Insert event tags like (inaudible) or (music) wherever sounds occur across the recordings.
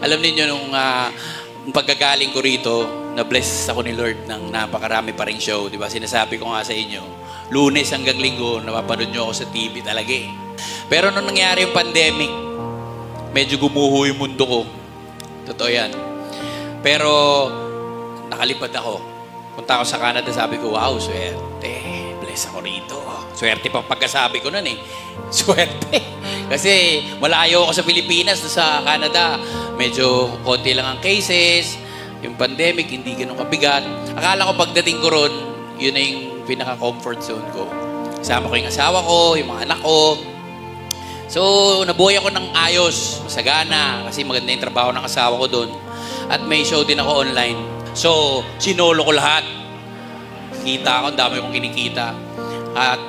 Alam niyo nung uh, pagkagaling ko rito, na-bless ako ni Lord ng napakarami pa ring show. Di ba? Sinasabi ko nga sa inyo, lunes hanggang linggo, napapanood nyo ako sa TV talaga eh. Pero nung nangyari yung pandemic, medyo gumuho yung mundo ko. Totoo yan. Pero nakalipad ako. Punta ako sa Canada, sabi ko, wow, swerte. Bless ako rito. Swerte pa pagkasabi ko nun eh. (laughs) Swerte. Kasi malayo ako sa Pilipinas, sa Canada. Medyo konti lang ang cases. Yung pandemic, hindi ganun kabigat. Akala ko pagdating ko ron, yun na yung pinaka-comfort zone ko. Kasama ko yung asawa ko, yung mga anak ko. So, nabuhay ako ng ayos, masagana, kasi maganda yung trabaho ng asawa ko doon. At may show din ako online. So, sinolo ko lahat. Kita ako, dami kong kinikita. At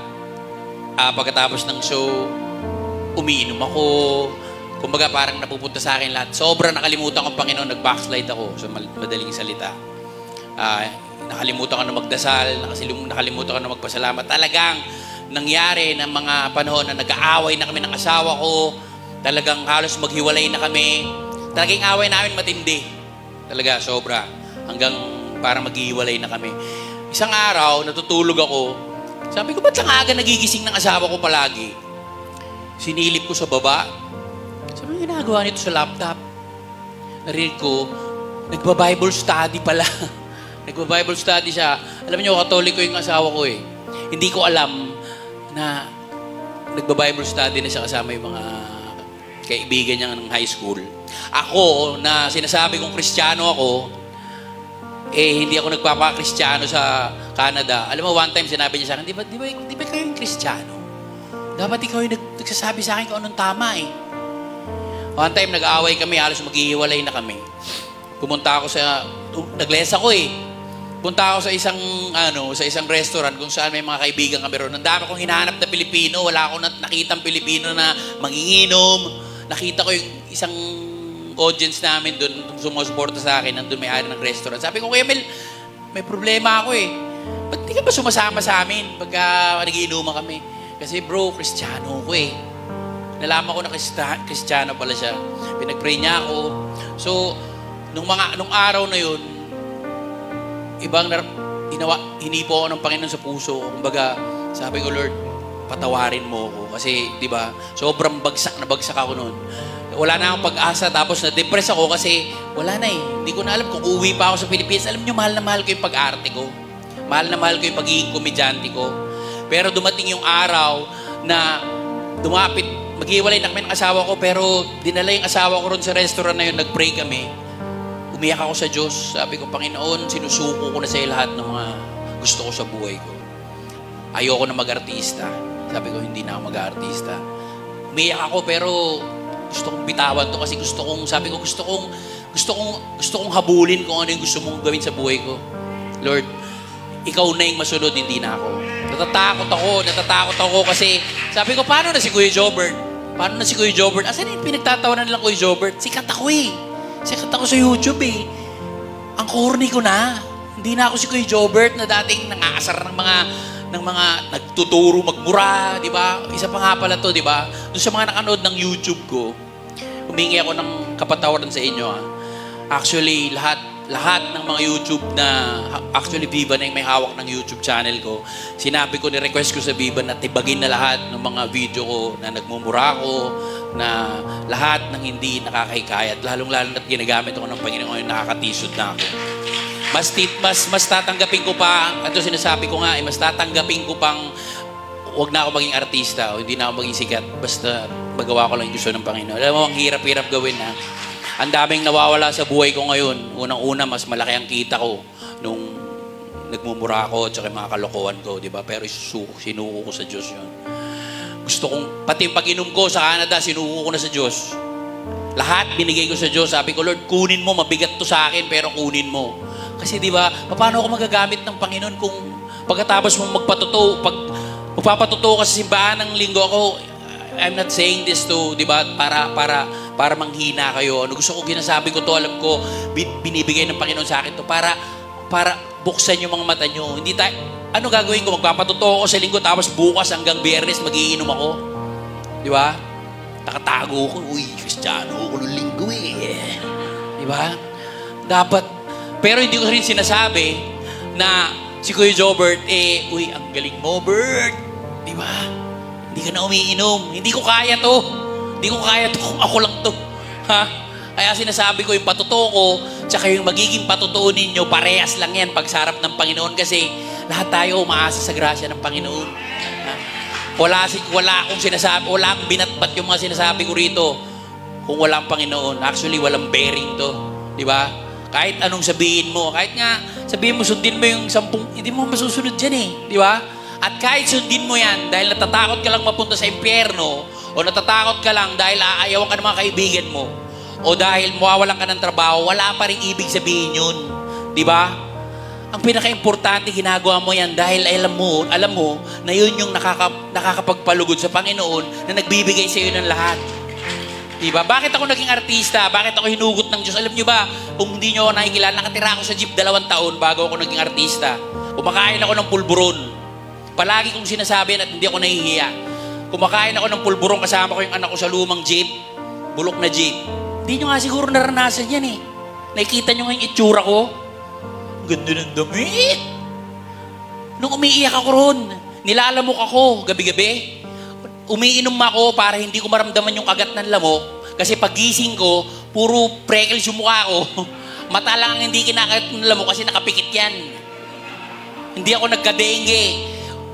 uh, pagkatapos ng show, umiinom ako. Kumbaga parang napupunta sa akin lahat. Sobrang nakalimutan ko Panginoon, nag-backslide ako sa madaling salita. Uh, nakalimutan ko na magdasal, nakalimutan ko na magpasalamat. Talagang nangyari ng mga panahon na nag-aaway na kami ng asawa ko, talagang halos maghiwalay na kami. Talagang away namin matindi. Talaga, sobra. Hanggang parang maghihiwalay na kami. Isang araw, natutulog ako. Sabi ko, ba't lang aga nagigising ng asawa ko palagi? Sinilip ko sa baba. Sabi ko, ginagawa nito sa laptop. Narinig ko, nagba-Bible study pala. (laughs) nagba-Bible study siya. Alam niyo, katoliko yung asawa ko eh. Hindi ko alam na nagba-Bible study na siya kasama yung mga kaibigan niya ng high school. Ako, na sinasabi kong kristyano ako, eh, hindi ako nagpapakristyano sa Canada. Alam mo, one time sinabi niya sa akin, di ba, di ba, di ba kayo kristyano? Dapat ikaw yung nag, nagsasabi sa akin kung anong tama eh. One time, nag-aaway kami, halos maghihiwalay na kami. Pumunta ako sa, naglesa ko eh. Punta ako sa isang ano, sa isang restaurant kung saan may mga kaibigan kami roon. Ang dami kong hinahanap na Pilipino, wala akong nakitang Pilipino na manginginom. Nakita ko yung isang audience namin doon, sumusuporta sa akin, nandun may ari ng restaurant. Sabi ko, Kuya Mel, may problema ako eh. Ba't di ka ba sumasama sa amin pagka nagiinuman kami? Kasi bro, kristyano ko eh. Nalaman ko na kristyano pala siya. Pinag-pray niya ako. So, nung mga nung araw na yun, ibang nar- hinawa, hinipo ako ng Panginoon sa puso. Kumbaga, sabi ko, Lord, patawarin mo ako. Kasi, di ba, sobrang bagsak na bagsak ako noon. Wala na akong pag-asa, tapos na-depress ako kasi wala na eh. Hindi ko na alam kung uwi pa ako sa Pilipinas. Alam niyo, mahal na mahal ko yung pag-arte ko. Mahal na mahal ko yung pagiging komedyante ko. Pero dumating yung araw na dumapit, maghiwalay na kami ng asawa ko, pero dinala yung asawa ko ron sa restaurant na yun, nag-pray kami umiyak ako sa Diyos. Sabi ko, Panginoon, sinusuko ko na sa lahat ng mga gusto ko sa buhay ko. Ayoko na mag-artista. Sabi ko, hindi na ako mag-artista. Umiyak ako, pero gusto kong bitawan to kasi gusto kong, sabi ko, gusto kong, gusto kong, gusto kong habulin kung ano yung gusto mong gawin sa buhay ko. Lord, ikaw na yung masunod, hindi na ako. Natatakot ako, natatakot ako kasi sabi ko, paano na si Kuya Jobert? Paano na si Kuya Jobert? Asan yung pinagtatawanan lang Kuya Jobert? Sikat ako eh. Sikat ako sa YouTube eh. Ang corny ko na. Hindi na ako si Kuya Jobert na dating nangaasar ng mga ng mga nagtuturo magmura, di ba? Isa pa nga pala to, di ba? Doon sa mga nakanood ng YouTube ko, humingi ako ng kapatawaran sa inyo. Ha? Actually, lahat lahat ng mga YouTube na actually Viva na yung may hawak ng YouTube channel ko, sinabi ko, ni-request ko sa Viva na tibagin na lahat ng mga video ko na nagmumura ko, na lahat ng hindi nakakahikayat, lalong-lalo na't ginagamit ako ng Panginoon, nakakatisod na ako. Mas, tit, mas, mas tatanggapin ko pa, at sinasabi ko nga, eh, mas tatanggapin ko pang huwag na ako maging artista o hindi na ako maging sikat, basta magawa ko lang yung gusto ng Panginoon. Alam mo, ang hirap-hirap gawin na. Ang daming nawawala sa buhay ko ngayon. Unang-una, mas malaki ang kita ko nung nagmumura ako at saka mga kalokohan ko, di ba? Pero isusuko, sinuko ko sa Diyos yun. Gusto kong, pati pag-inom ko sa Canada, sinuko ko na sa Diyos. Lahat binigay ko sa Diyos. Sabi ko, Lord, kunin mo, mabigat to sa akin, pero kunin mo. Kasi di ba, paano ako magagamit ng Panginoon kung pagkatapos mong magpatotoo, pag magpapatotoo ka sa simbahan ng linggo ako, I'm not saying this to, di ba, para, para, para manghina kayo. Ano gusto ko, ginasabi ko to, alam ko, binibigay ng Panginoon sa akin to, para, para buksan yung mga mata nyo. Hindi tayo, ano gagawin ko? Magpapatotoo ako sa linggo, tapos bukas hanggang biyernes, magiinom ako. Di ba? Nakatago ko, uy, kristyano ako ng linggo eh. Di ba? Dapat, pero hindi ko rin sinasabi na si Kuya Jobert, eh, uy, ang galing mo, Bert. Di ba? Hindi ka na umiinom. Hindi ko kaya to. Hindi ko kaya to (laughs) ako lang to. Ha? Kaya sinasabi ko yung patutuo ko, tsaka yung magiging patutuo ninyo, parehas lang yan pagsarap ng Panginoon kasi lahat tayo umaasa sa grasya ng Panginoon. Ha? Wala, wala akong sinasabi, wala akong binatbat yung mga sinasabi ko rito kung walang Panginoon. Actually, walang bearing to. Di ba? Kahit anong sabihin mo, kahit nga sabihin mo, sundin mo yung sampung, hindi mo masusunod dyan eh. Di ba? At kahit sundin mo yan, dahil natatakot ka lang mapunta sa impyerno, o natatakot ka lang dahil aayawan ka ng mga kaibigan mo, o dahil mawawalan ka ng trabaho, wala pa rin ibig sabihin yun. Di ba? Ang pinaka-importante, ginagawa mo yan dahil alam mo, alam mo na yun yung nakaka, nakakapagpalugod sa Panginoon na nagbibigay sa iyo ng lahat. Diba? Bakit ako naging artista? Bakit ako hinugot ng Diyos? Alam nyo ba, kung hindi nyo ako nakikilala, nakatira ako sa jeep dalawang taon bago ako naging artista. Kumakain ako ng pulburon. Palagi kong sinasabi at hindi ako nahihiya. Kumakain ako ng pulburon kasama ko yung anak ko sa lumang jeep. Bulok na jeep. Hindi nyo nga siguro naranasan yan eh. Nakikita nyo nga yung itsura ko. Ganda ng damit. Nung umiiyak ako ron, nilalamok ako gabi-gabi. Umiinom ako para hindi ko maramdaman yung kagat ng lamok. Kasi pagising ko, puro freckles yung mukha ko. (laughs) Mata lang ang hindi kinakagat ng lamok kasi nakapikit yan. Hindi ako nagka-dengue.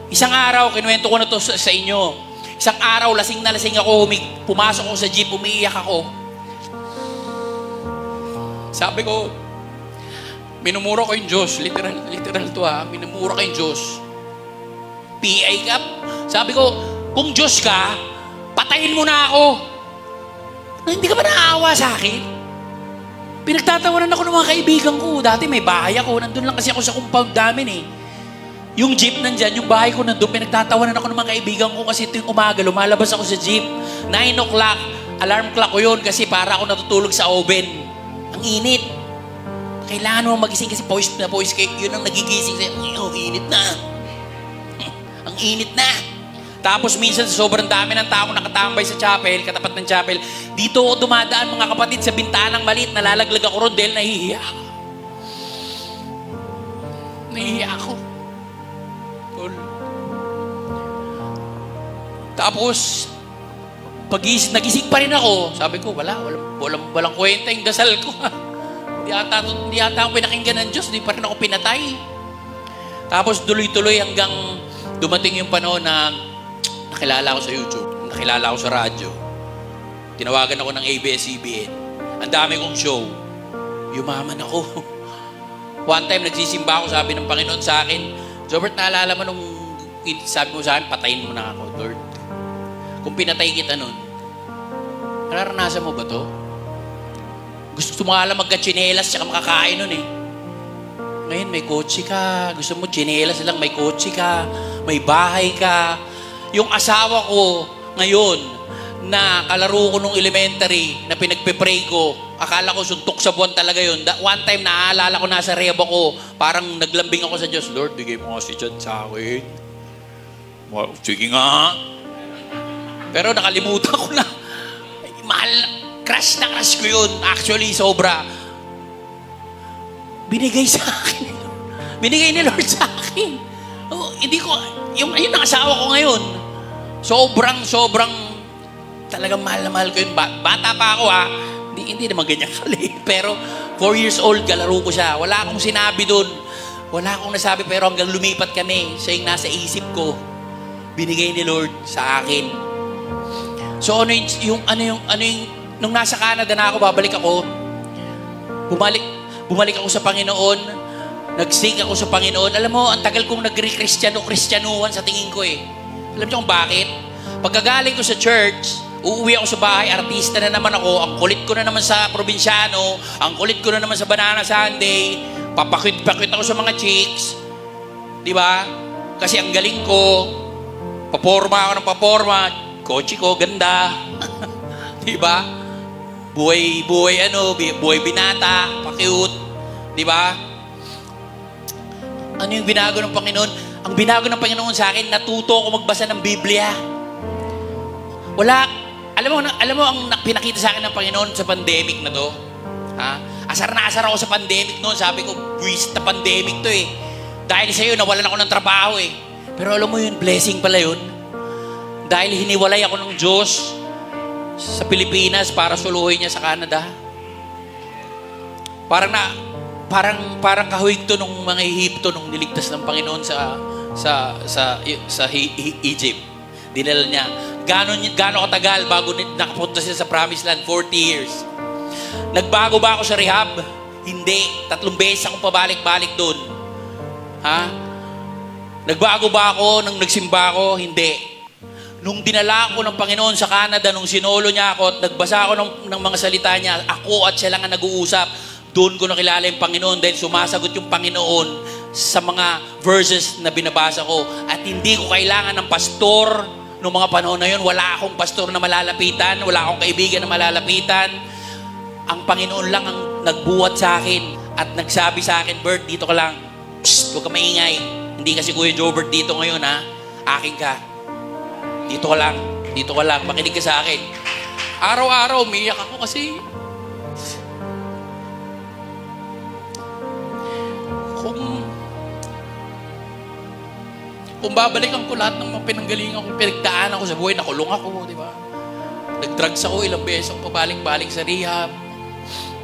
Isang araw, kinuwento ko na to sa, sa inyo. Isang araw, lasing na lasing ako, humig, pumasok ako sa jeep, umiiyak ako. Sabi ko, minumura ko yung Diyos. Literal, literal to ha. Minumura ko yung Diyos. PA ka? Sabi ko, kung Diyos ka, patayin mo na ako. Na, hindi ka ba naawa sa akin? Pinagtatawanan ako ng mga kaibigan ko. Dati may bahay ako. Nandun lang kasi ako sa compound namin eh. Yung jeep nandyan, yung bahay ko nandun, pinagtatawanan ako ng mga kaibigan ko kasi ito yung umaga, lumalabas ako sa jeep. 9 o'clock, alarm clock ko yun kasi para ako natutulog sa oven. Ang init. Kailangan mo magising kasi pawis na pawis kayo. Yun ang nagigising sa'yo. Oh, init na. (laughs) ang init na. Tapos minsan sa sobrang dami ng tao nakatambay sa chapel, katapat ng chapel, dito ako dumadaan mga kapatid sa bintanang maliit, nalalaglag ako ron dahil nahihiya ako. Nahihiya ako. Tol. Tapos, pagis, nagising pa rin ako. Sabi ko, wala, walang, walang, walang kwenta yung dasal ko. (laughs) Hindi ata, hindi ata ako pinakinggan ng Diyos, hindi pa rin ako pinatay. Tapos tuloy-tuloy hanggang dumating yung panahon na nakilala ako sa YouTube, nakilala ako sa radyo. Tinawagan ako ng ABS-CBN. Ang dami kong show. Yumaman ako. (laughs) One time, nagsisimba ako, sabi ng Panginoon sa akin, Jobert, naalala mo nung sabi mo sa akin, patayin mo na ako, Lord. Kung pinatay kita nun, nararanasan mo ba to? Gusto mo lang magka-chinelas tsaka makakain nun eh. Ngayon, may kotse ka. Gusto mo chinelas lang, may kotse ka. May bahay ka. Yung asawa ko ngayon, na kalaro ko nung elementary, na pinagpe-pray ko, akala ko suntok sa buwan talaga yun. Da- one time, naaalala ko nasa rebo ko, parang naglambing ako sa Diyos, Lord, bigay mo nga si John sa akin. Sige nga. Pero nakalimutan ko na. Ay, mahal, crush na crush ko yun. Actually, sobra. Binigay sa akin. (laughs) Binigay ni Lord sa akin. Oh, hindi ko, yung, yun ang asawa ko ngayon. Sobrang, sobrang, talagang mahal na mahal ko yun. Ba- bata pa ako ha. Hindi, hindi naman ganyan kali. (laughs) Pero, four years old, kalaro ko siya. Wala akong sinabi doon. Wala akong nasabi, pero hanggang lumipat kami, siya yung nasa isip ko. Binigay ni Lord sa akin. So ano yung, yung ano yung ano yung nung nasa Canada na ako babalik ako. Bumalik bumalik ako sa Panginoon. Nag-sing ako sa Panginoon. Alam mo, ang tagal kong nagre-Kristiyano, Kristyanuhan sa tingin ko eh. Alam niyo kung bakit? Pagkagaling ko sa church, uuwi ako sa bahay, artista na naman ako, ang kulit ko na naman sa probinsyano, ang kulit ko na naman sa Banana Sunday, papakwit-pakwit ako sa mga chicks. Di ba? Kasi ang galing ko, paporma ako ng paporma, kotse ko, ganda. (laughs) di ba? Buhay, buhay ano, buhay binata, pa-cute. Di ba? Ano yung binago ng Panginoon? Ang binago ng Panginoon sa akin, natuto ako magbasa ng Biblia. Wala, alam mo, alam mo ang pinakita sa akin ng Panginoon sa pandemic na to? Ha? Asar na asar ako sa pandemic noon. Sabi ko, buwis na pandemic to eh. Dahil sa'yo, nawalan ako ng trabaho eh. Pero alam mo yun, blessing pala yun. Dahil hiniwalay ako ng Diyos sa Pilipinas para suluhin niya sa Canada. Parang na, parang parang kahawig to nung mga Ehipto nung niligtas ng Panginoon sa sa sa sa, Egypt. Dinala niya. Gaano gaano katagal bago nakapunta siya sa Promised Land? 40 years. Nagbago ba ako sa rehab? Hindi. Tatlong beses akong pabalik-balik doon. Ha? Nagbago ba ako nang nagsimba ako? Hindi. Nung dinala ko ng Panginoon sa Canada, nung sinolo niya ako at nagbasa ako ng, ng mga salita niya, ako at siya lang ang nag-uusap, doon ko nakilala yung Panginoon dahil sumasagot yung Panginoon sa mga verses na binabasa ko. At hindi ko kailangan ng pastor noong mga panahon na yun. Wala akong pastor na malalapitan, wala akong kaibigan na malalapitan. Ang Panginoon lang ang nagbuhat sa akin at nagsabi sa akin, Bert, dito ka lang. Psst, huwag ka maingay. Hindi kasi Kuya Jobert dito ngayon ha. Akin ka. Dito ka lang. Dito ka lang. Makinig ka sa akin. Araw-araw, umiyak ako kasi kung babalikan ko lahat ng mga pinanggalingan ko, pinagdaanan ko sa buhay, nakulong ako, di ba? Nag-drugs ako ilang beses ako pabalik-balik sa rehab.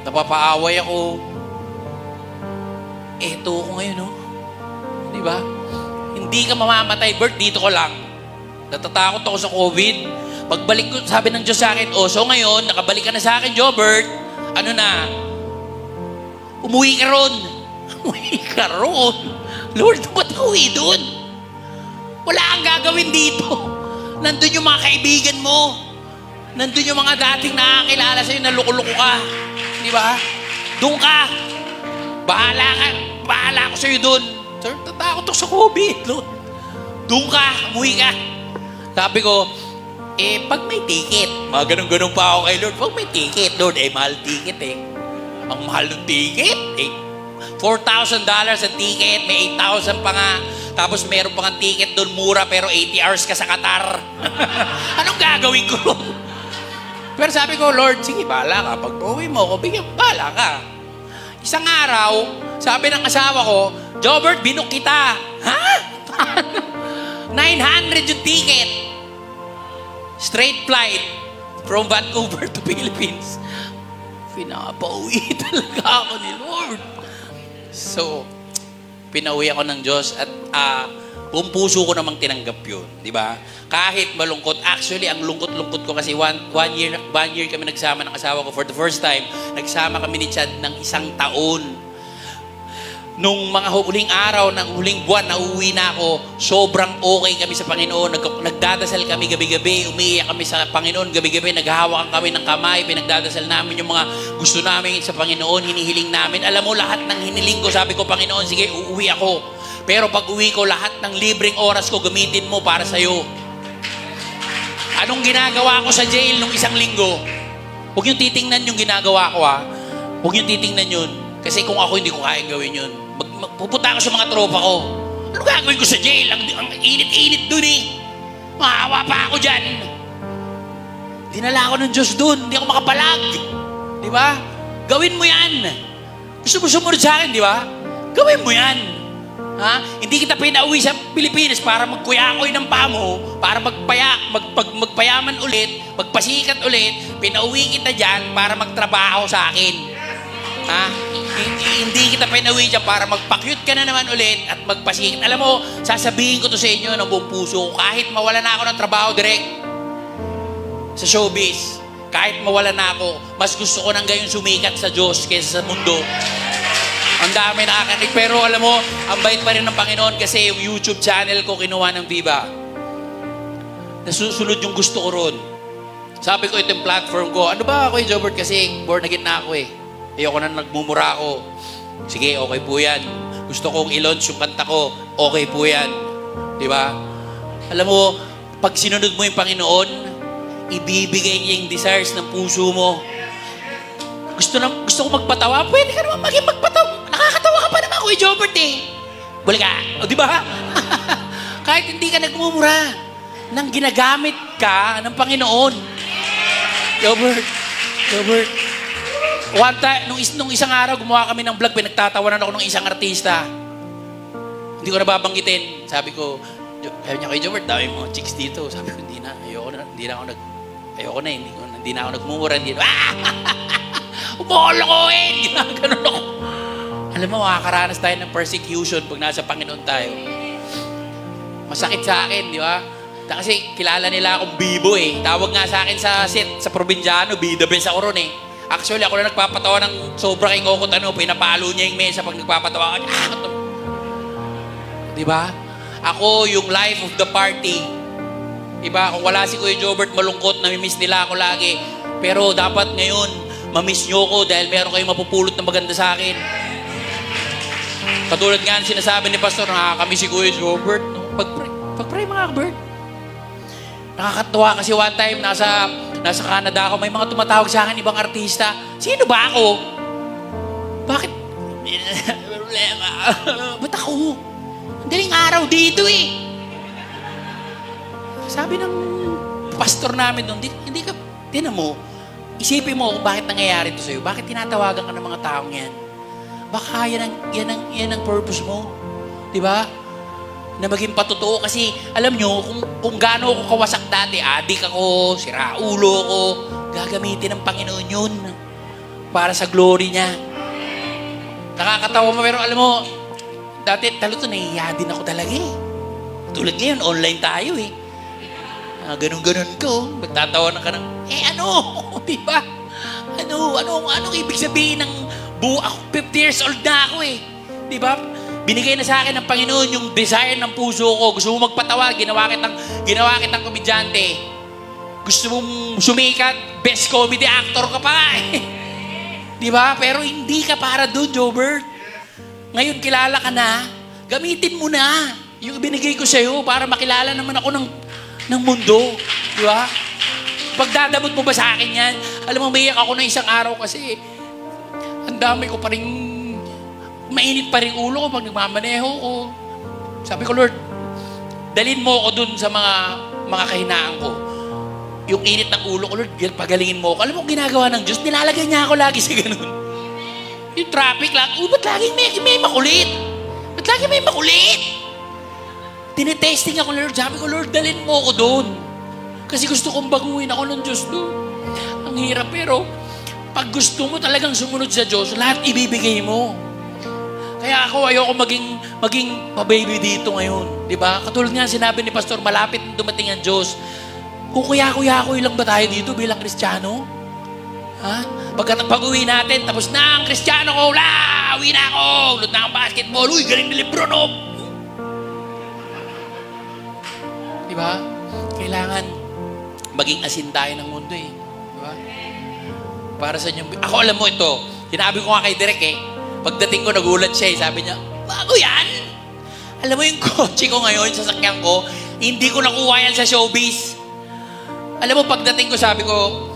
Napapaaway ako. Eto ako ngayon, no? Di ba? Hindi ka mamamatay, Bert, dito ko lang. Natatakot ako sa COVID. Pagbalik ko, sabi ng Diyos sa akin, oh, so ngayon, nakabalik ka na sa akin, Jobert. Ano na? Umuwi ka ron. (laughs) Umuwi ka ron. Lord, ba't uwi doon? Wala kang gagawin dito. Nandun yung mga kaibigan mo. Nandun yung mga dating nakakilala sa'yo na loko-loko ka. Di ba? Doon ka. Bahala ka. Bahala ako sa'yo doon. Sir, tatakot ako sa COVID, Lord. Doon ka. Umuwi ka. Sabi ko, eh, pag may ticket, mga ganun-ganun pa ako kay Lord, pag may ticket, Lord, eh, mahal ticket eh. Ang mahal ng ticket, eh, $4,000 ang ticket, may 8,000 pa nga. Tapos meron pa nga ticket doon mura pero 80 hours ka sa Qatar. (laughs) Anong gagawin ko? pero sabi ko, Lord, sige, bala ka. Pag uwi mo ako, bigyan, bala ka. Isang araw, sabi ng asawa ko, Jobert, binok kita. Ha? (laughs) 900 yung ticket. Straight flight from Vancouver to Philippines. Pinapauwi (laughs) talaga ako ni Lord. So, pinauwi ako ng Diyos at uh, buong puso ko namang tinanggap yun. Di ba? Kahit malungkot. Actually, ang lungkot-lungkot ko kasi one, one, year, one year kami nagsama ng asawa ko for the first time. Nagsama kami ni Chad ng isang taon nung mga huling araw ng huling buwan na uwi na ako, sobrang okay kami sa Panginoon. Nag, nagdadasal kami gabi-gabi, umiiyak kami sa Panginoon gabi-gabi, naghahawakan kami ng kamay, pinagdadasal namin yung mga gusto namin sa Panginoon, hinihiling namin. Alam mo, lahat ng hiniling ko, sabi ko, Panginoon, sige, uuwi ako. Pero pag uwi ko, lahat ng libreng oras ko, gamitin mo para sa'yo. Anong ginagawa ko sa jail nung isang linggo? Huwag yung titingnan yung ginagawa ko, ha? Huwag yung titingnan yun. Kasi kung ako, hindi ko kaya gawin yun mag, magpupunta ako sa mga tropa ko. Ano gagawin ko sa jail? Ang, ang init-init dun eh. Maawa pa ako dyan. Dinala ako ng Diyos dun. Hindi ako makapalag. Di ba? Gawin mo yan. Gusto mo sumunod sa akin, di ba? Gawin mo yan. Ha? Hindi kita pinauwi sa Pilipinas para magkuyakoy ng pamo, para magpaya, mag, mag, magpayaman ulit, magpasikat ulit. Pinauwi kita dyan para magtrabaho sa akin. Ha? Hindi, hindi kita pinawi dyan para magpakyut ka na naman ulit at magpasikit. Alam mo, sasabihin ko to sa inyo ng buong puso ko, kahit mawala na ako ng trabaho direct sa showbiz, kahit mawala na ako, mas gusto ko nang gayon sumikat sa Diyos kaysa sa mundo. Ang dami nakakanig. Pero alam mo, ang bait pa rin ng Panginoon kasi yung YouTube channel ko kinuha ng Viva. Nasusunod yung gusto ko ron. Sabi ko, ito yung platform ko. Ano ba ako, Jobert? Kasi born again na ako eh. Ayoko na nagmumura ako. Sige, okay po yan. Gusto kong i-launch yung kanta ko. Okay po yan. Di ba? Alam mo, pag sinunod mo yung Panginoon, ibibigay niya yung desires ng puso mo. Gusto, na, gusto ko magpatawa? Pwede ka naman maging magpatawa. Nakakatawa ka pa naman, Kuya Jobert eh. Buli ka. O, di ba? (laughs) Kahit hindi ka nagmumura, nang ginagamit ka ng Panginoon. Jobert, Jobert, One time, nung, is, nung isang araw, gumawa kami ng vlog, pinagtatawanan ako ng isang artista. Hindi ko nababanggitin. Sabi ko, sabi niya kay Jobert, dami mga chicks dito. Sabi ko, hindi na, ayoko na, hindi na ako nag, ayoko na, hindi, ko, hindi na ako nagmumura, hindi na, (laughs) ah! Umolokohin! (laughs) Ginaganon ako. Alam mo, makakaranas tayo ng persecution pag nasa Panginoon tayo. Masakit sa akin, di ba? Kasi kilala nila akong bibo eh. Tawag nga sa akin sa set, sa probinsyano, bida best ako eh. Actually, ako na nagpapatawa ng sobra kay Ngokot ano, pinapalo niya yung mesa pag nagpapatawa. Ah! Di ba? Ako yung life of the party. Diba? Kung wala si Kuya Jobert, malungkot, namimiss nila ako lagi. Pero dapat ngayon, mamiss nyo ko dahil meron kayong mapupulot na maganda sa akin. Katulad nga ng sinasabi ni Pastor, nakakami si Kuya Jobert. No? Pag-pray, pag-pray mga kabert. Nakakatuwa kasi one time, nasa, nasa Canada ako, may mga tumatawag sa akin, ibang artista. Sino ba ako? Bakit? (laughs) Problema. (laughs) Ba't ako? Ang daling araw dito eh. Sabi ng pastor namin doon, hindi, ka, tinan mo, isipin mo kung bakit nangyayari ito sa'yo. Bakit tinatawagan ka ng mga taong yan? Baka yan ang, yan ang, yan ang purpose mo. Di ba? Na maging patotoo kasi alam nyo, kung, kung gaano ako kawasak dati, adik ako, siraulo ako, gagamitin ng Panginoon yun para sa glory niya. Nakakatawa mo, pero alam mo, dati talo to, nahihiya din ako talaga eh. Tulad ngayon, online tayo eh. Ah, ganun-ganun ko. Magtatawa na ka ng, eh ano? (laughs) Di ba? Ano? Ano? Anong ibig sabihin ng buo? Ako, 50 years old na ako eh. Di ba? Binigay na sa akin ng Panginoon yung desire ng puso ko. Gusto mo magpatawa, ginawa kitang, ginawa kitang komedyante. Gusto mong sumikat, best comedy actor ka pa eh. (laughs) Di ba? Pero hindi ka para doon, Jobert. Ngayon kilala ka na, gamitin mo na yung binigay ko sa'yo para makilala naman ako ng, ng mundo. Di ba? Pagdadamot mo ba sa akin yan? Alam mo, maiyak ako na isang araw kasi ang dami ko pa rin, mainit pa rin ulo ko pag nagmamaneho ko. Sabi ko, Lord, dalin mo ako dun sa mga mga kahinaan ko. Yung init ng ulo ko, Lord, pagalingin mo ako. Alam mo, ginagawa ng Diyos, nilalagay niya ako lagi (laughs) sa ganun. Yung traffic lang, oh, ba't laging may, may makulit? Ba't laging may makulit? Tinetesting ako, Lord. Sabi ko, Lord, dalin mo ako doon. Kasi gusto kong baguhin ako ng Diyos doon. Ang hirap, pero pag gusto mo talagang sumunod sa Diyos, lahat ibibigay mo. Kaya ako, ayoko maging, maging pababy dito ngayon. Di ba? Katulad nga sinabi ni Pastor, malapit dumating ang Diyos. Kukuya-kuya-kuya lang ba tayo dito bilang Kristiyano? Ha? Pagkat pag-uwi natin, tapos na ang Kristiyano ko, la! Uwi na ako! Ulot na ang basketball. Uy, galing na libro, no? Di ba? Kailangan maging asin tayo ng mundo eh. Di ba? Para sa inyo. Ako alam mo ito, sinabi ko nga kay Derek eh, pagdating ko nagulat siya eh, sabi niya, bago yan! Alam mo yung (laughs) kotse ko ngayon, sasakyan ko, hindi ko nakuha yan sa showbiz. Alam mo, pagdating ko, sabi ko,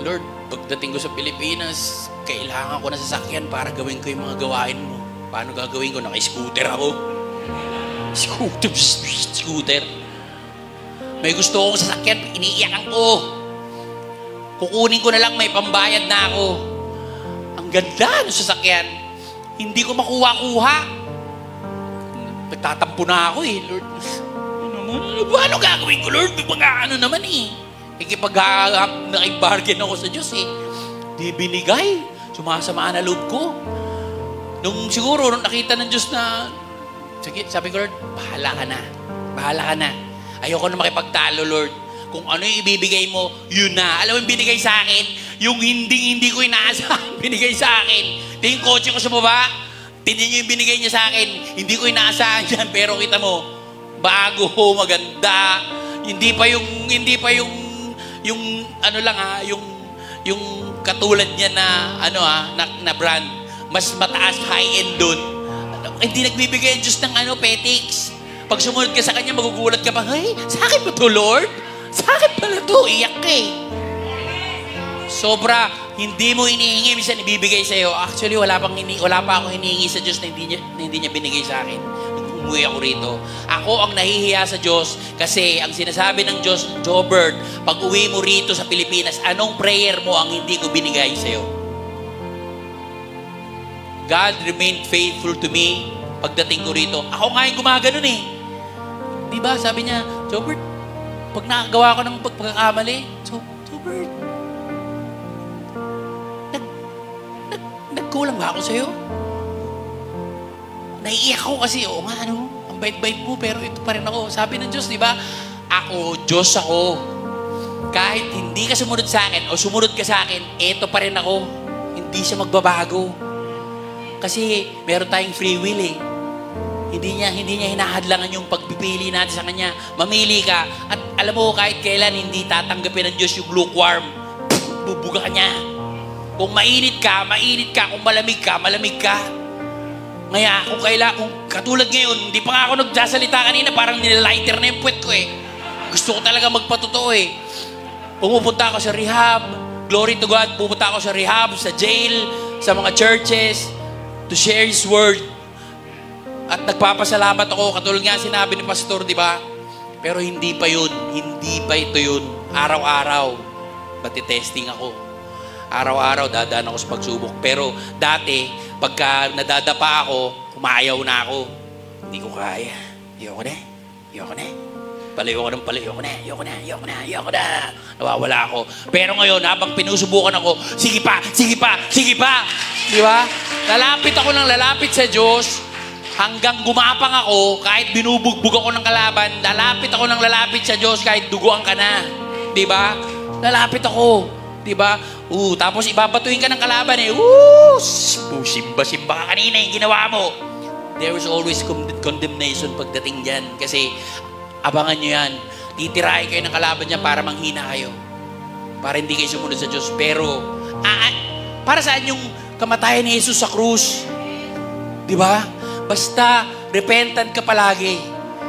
Lord, pagdating ko sa Pilipinas, kailangan ko na sasakyan para gawin ko yung mga gawain mo. Paano gagawin ko? Naka-scooter ako. Scooter, (laughs) scooter. May gusto akong sasakyan, iniiyakan ko. Kukunin ko na lang, may pambayad na ako. Ang ganda ng sasakyan. Hindi ko makuha-kuha. Nagtatampo na ako eh, Lord. Ano? Ano gagawin ko, Lord? May mga ano naman eh. Ikipag- nakipag-bargain ako sa Diyos eh. Di binigay. Sumasama na loob ko. Nung siguro, nung nakita ng Diyos na, sige, sabi ko, Lord, bahala ka na. Bahala ka na. Ayoko na makipagtalo, Lord. Kung ano yung ibibigay mo, yun na. Alam mo binigay sa akin? Yung hindi hindi ko inaasahan, (laughs) binigay sa akin. Yung kotse ko sa baba. Tingnan niyo yung binigay niya sa akin. Hindi ko inaasahan yan, (laughs) pero kita mo, bago, maganda. Hindi pa yung, hindi pa yung, yung, ano lang ha, yung, yung katulad niya na, ano ha, na, na brand. Mas mataas, high-end dun. Hindi nagbibigay ang Diyos ng ano, petics. Pag sumunod ka sa Kanya, magugulat ka pa, Ay, sa akin ba to, Lord? Sa akin pala to, iyak ka eh. Sobra, hindi mo inihingi, minsan ibibigay sa'yo. Actually, wala, pang ini, wala pa ako hinihingi sa Diyos na hindi, niya, na hindi niya binigay sa akin. Umuwi ako rito. Ako ang nahihiya sa Diyos kasi ang sinasabi ng Diyos, Jobert, pag uwi mo rito sa Pilipinas, anong prayer mo ang hindi ko binigay sa'yo? God remained faithful to me pagdating ko rito. Ako nga yung gumaganon eh. Di ba? Sabi niya, Jobert, pag nakagawa ko ng pagkakamali, so, Jobert, nag, nagkulang ba ako sa'yo? Naiiyak ako kasi, oo nga, ano, ang bait-bait mo, pero ito pa rin ako. Sabi ng Diyos, di ba? Ako, Diyos ako. Kahit hindi ka sumunod sa akin o sumunod ka sa akin, ito pa rin ako. Hindi siya magbabago. Kasi meron tayong free will eh. Hindi niya, hindi niya hinahadlangan yung pagpipili natin sa Kanya. Mamili ka. At alam mo, kahit kailan hindi tatanggapin ng Diyos yung lukewarm, bubuga niya. Kung mainit ka, mainit ka. Kung malamig ka, malamig ka. Ngaya, kung kaila, kung katulad ngayon, hindi pa nga ako nagsasalita kanina, parang nilalighter na yung puwet ko eh. Gusto ko talaga magpatotoo eh. Pumupunta ako sa rehab. Glory to God, pupunta ako sa rehab, sa jail, sa mga churches, to share His Word. At nagpapasalamat ako, katulad nga sinabi ni Pastor, di ba? Pero hindi pa yun. Hindi pa ito yun. Araw-araw, pati testing ako. Araw-araw, dadaan ako sa pagsubok. Pero dati, pagka nadadapa ako, umayaw na ako. Hindi ko kaya. Ayoko na. Ayoko na. Palayo ko ng palayo ko na. Ayoko na. Ayoko na. Ayoko na. Nawawala ako. Pero ngayon, habang pinusubukan ako, sige pa, sige pa, sige pa. Di ba? Lalapit ako ng lalapit sa Diyos hanggang gumapang ako, kahit binubugbog ako ng kalaban, lalapit ako ng lalapit sa Diyos kahit duguan ka na. Di ba? Lalapit ako. Di ba? Uh, tapos ibabatuin ka ng kalaban eh. Woo! Simba-simba ka kanina yung ginawa mo. There is always con- condemnation pagdating dyan. Kasi abangan nyo yan. Titirahin kayo ng kalaban niya para manghina kayo. Para hindi kayo sumunod sa Diyos. Pero, ah, para saan yung kamatayan ni Jesus sa krus? Di ba? Basta repentant ka palagi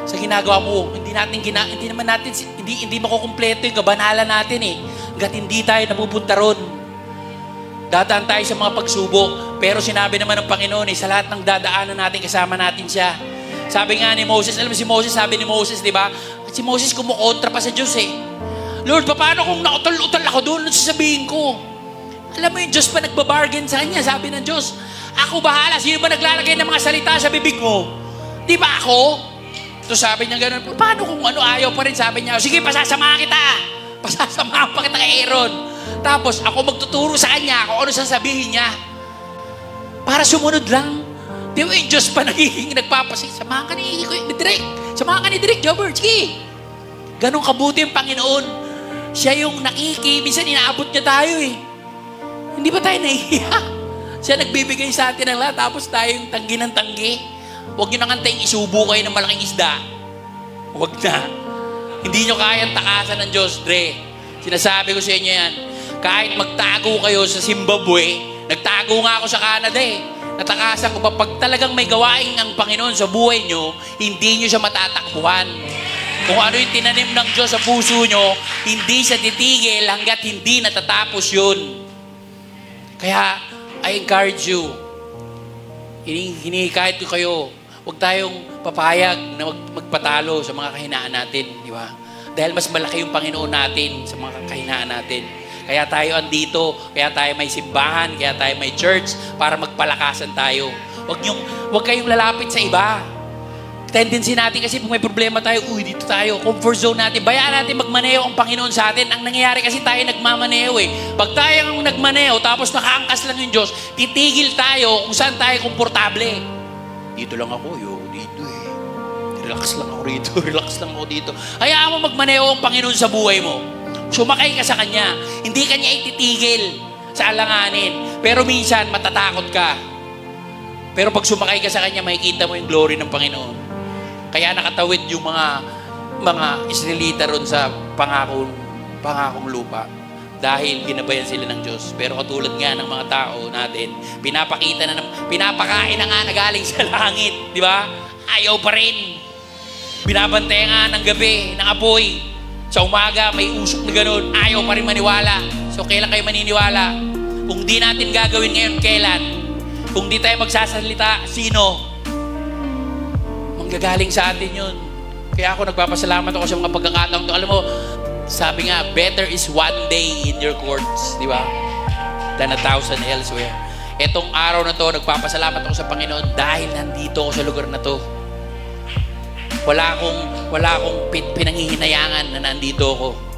sa ginagawa mo. Hindi natin gina, hindi naman natin hindi hindi makukumpleto yung kabanalan natin eh. Hangga't hindi tayo napupunta ron. Dadaan tayo sa mga pagsubok. Pero sinabi naman ng Panginoon eh, sa lahat ng dadaanan natin, kasama natin siya. Sabi nga ni Moses, alam mo si Moses, sabi ni Moses, di ba? At si Moses kumukontra pa sa Diyos eh. Lord, paano kung nautol-utol ako doon, ano sasabihin ko? Alam mo yung Diyos pa nagbabargain sa kanya, sabi ng Diyos. Ako bahala, sino ba naglalagay ng mga salita sa bibig mo? Di ba ako? So sabi niya ganun, paano kung ano ayaw pa rin? Sabi niya, sige, pasasamahan kita. Pasasamahan pa kita kay Aaron. Tapos ako magtuturo sa kanya kung ano sasabihin niya. Para sumunod lang. Di ba yung Diyos pa (laughs) nagiging nagpapasig? Samahan ka ni, ni Direk. Samahan ka ni Direk, Jobber. Sige. Ganon kabuti yung Panginoon. Siya yung nakiki. Minsan inaabot niya tayo eh. Hindi ba tayo nahihiya? (laughs) Siya nagbibigay sa atin ng lahat, tapos tayong tanggi ng tanggi. Huwag nyo nang antaying isubo kayo ng malaking isda. Huwag na. Hindi nyo kayang takasan ng Diyos, Dre. Sinasabi ko sa inyo yan. Kahit magtago kayo sa Zimbabwe, nagtago nga ako sa Canada eh. Natakasan ko pa, pag talagang may gawain ang Panginoon sa buhay nyo, hindi nyo siya matatakbuhan. Kung ano yung tinanim ng Diyos sa puso nyo, hindi siya titigil hanggat hindi natatapos yun. Kaya, I encourage you, hinihikayat ko kayo, huwag tayong papayag na mag, magpatalo sa mga kahinaan natin, di ba? Dahil mas malaki yung Panginoon natin sa mga kahinaan natin. Kaya tayo andito, kaya tayo may simbahan, kaya tayo may church, para magpalakasan tayo. Huwag, yung, huwag kayong lalapit sa iba. Tendency natin kasi kung may problema tayo, uy, dito tayo, comfort zone natin. Bayaan natin magmaneho ang Panginoon sa atin. Ang nangyayari kasi tayo nagmamaneho eh. Pag tayo ang nagmaneho, tapos nakaangkas lang yung Diyos, titigil tayo kung saan tayo komportable. Dito lang ako, yo, dito eh. Relax lang ako rito, (laughs) relax lang ako dito. Hayaan mo magmaneho ang Panginoon sa buhay mo. Sumakay ka sa Kanya. Hindi Kanya ititigil sa alanganin. Pero minsan, matatakot ka. Pero pag sumakay ka sa Kanya, makikita mo yung glory ng Panginoon. Kaya nakatawid yung mga mga Israelita ron sa pangakong, pangakong lupa dahil ginabayan sila ng Diyos. Pero katulad nga ng mga tao natin, pinapakita na, pinapakain na nga na galing (laughs) sa langit, di ba? Ayaw pa rin. Binabantay nga ng gabi, ng apoy. Sa umaga, may usok na ganun. Ayaw pa rin maniwala. So, kailan kayo maniniwala? Kung di natin gagawin ngayon, kailan? Kung di tayo magsasalita, sino? Manggagaling sa atin yun. Kaya ako nagpapasalamat ako sa mga pagkakataong to. Alam mo, sabi nga, better is one day in your courts, di ba? Than a thousand elsewhere. Etong araw na to, nagpapasalamat ako sa Panginoon dahil nandito ako sa lugar na to. Wala akong, wala akong pin- pinanghihinayangan na nandito ako.